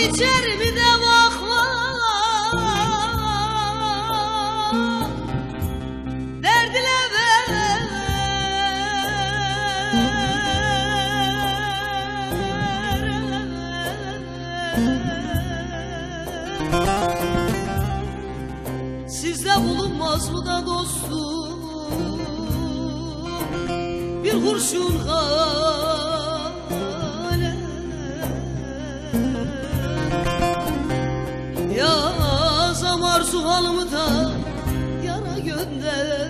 Aldı içerimi de bakma Derdile ver Sizde bulunmaz mı da dostum? Bir kurşun kalem Halımı da Yara gönder.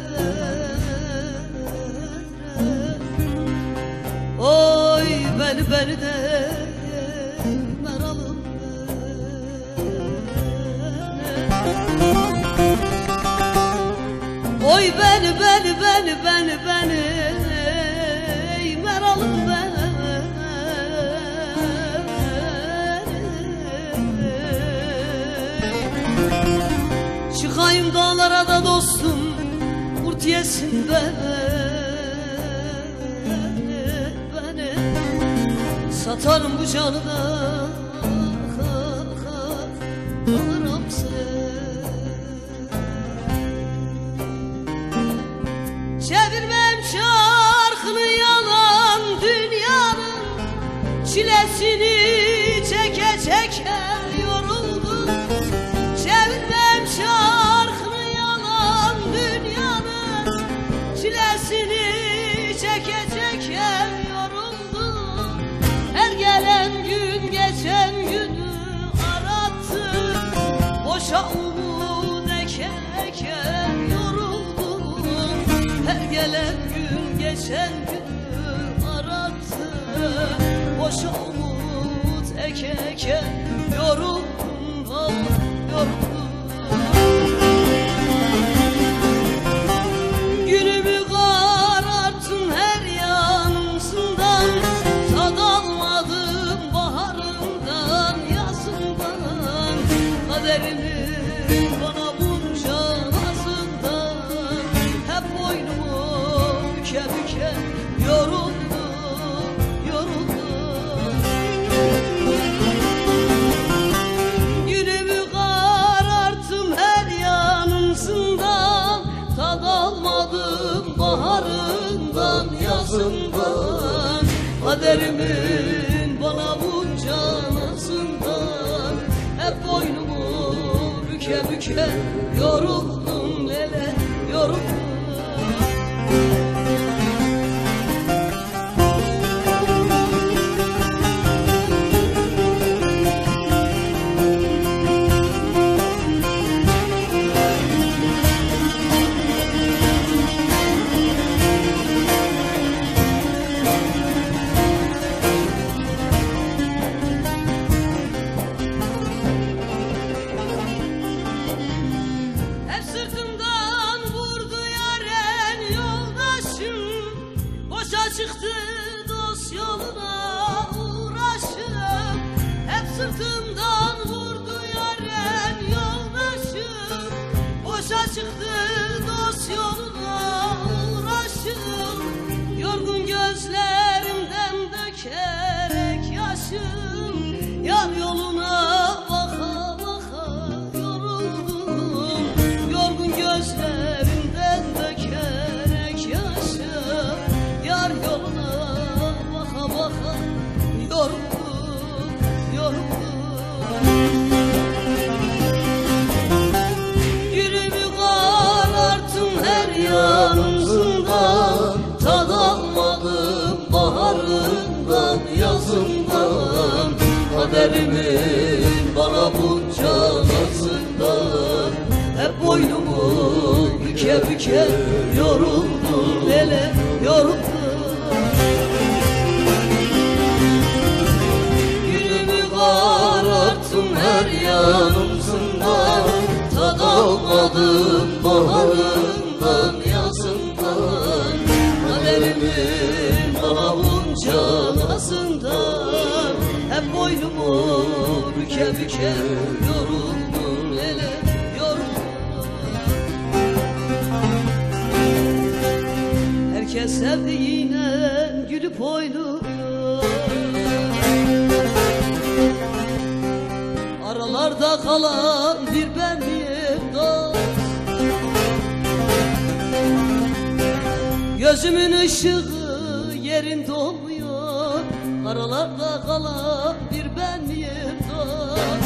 Oy beni beni de Oy beni beni beni beni beni beni Çıkayım dağlara da dostum Kurt yesin beni. Beni Satarım bu canı da Alırım seni. Çevirmem şarkını yalan dünyanın Çilesini çeke çeke çeke yoruldum Her gelen gün geçen günü arattı Boşa umut eke eke yoruldum. Her gelen gün geçen günü arattı Boşa umut eke eke yoruldum. Yoruldum büke yoruldum çıktı bunca nazından Hep boynumu büke büke yoruldum lele yoruldum Günümü kararttım her yanımsından Tad kalmadım baharından yazından Kaderimin bana bunca boynumu büke büke yoruldum hele yoruldum Herkes sevdiğine gülüp oynuyor. Aralarda kalan bir ben miyim dost. Gözümün ışığı yerinde olmuyor Aralarda kalan bir ben yeter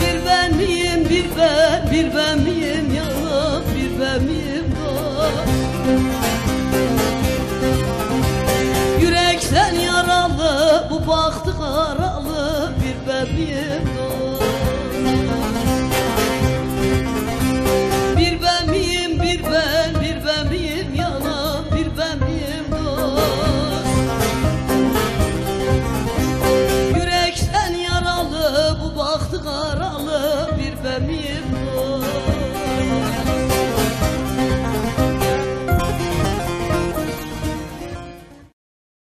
Bir ben miyim, bir ben, bir ben miyim? Yalan, bir ben miyim var Yürekten yaralı, bu baktık aralı, bir ben miyim var